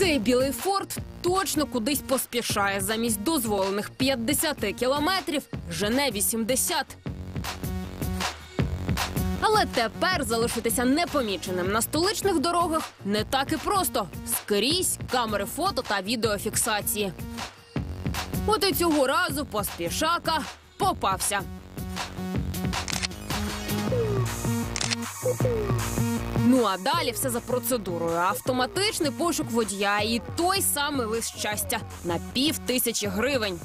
Цей білий форт точно кудись поспішає. Замість дозволених 50 кілометрів жене 80. Але тепер залишитися непоміченим на столичних дорогах не так і просто. Скрізь камери фото та відеофіксації. От і цього разу поспішака попався. Ну а далі все за процедурою. Автоматичний пошук водія і той самий лист щастя на пів тисячі гривень.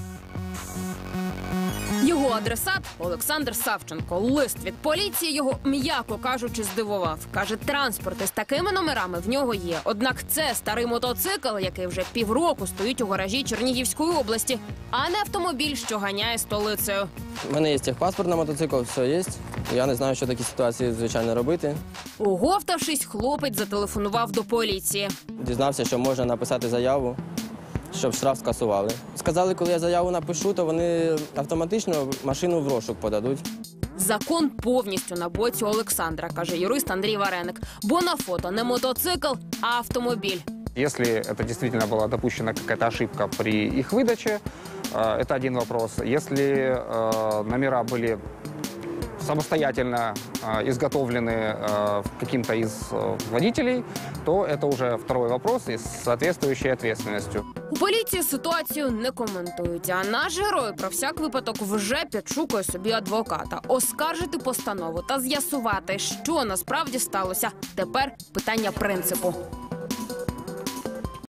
Його адресат Олександр Савченко. Лист від поліції його, м'яко кажучи, здивував. Каже, транспорт із такими номерами в нього є. Однак це старий мотоцикл, який вже півроку стоїть у гаражі Чернігівської області, а не автомобіль, що ганяє столицею. У мене є техпаспорт на мотоцикл, все є. Я не знаю, що такі ситуації звичайно робити. Оговтавшись, хлопець зателефонував до поліції. Дізнався, що можна написати заяву, щоб штраф скасували. Сказали, коли я заяву напишу, то вони автоматично машину в розшук подадуть. Закон повністю на боці Олександра, каже юрист Андрій Вареник. Бо на фото не мотоцикл, а автомобіль. Если это действительно была допущена какая-то ошибка при их выдаче, э, это один вопрос. Если э, номера были самостоятельно э, изготовлены э, каким-то из э, водителей, то это уже второй вопрос и с соответствующей ответственностью. У поліції ситуацію не коментують. А наш герой про всяк випадок вже підшукує собі адвоката, оскаржити постанову та з'ясувати, що насправді сталося. Тепер питання принципу.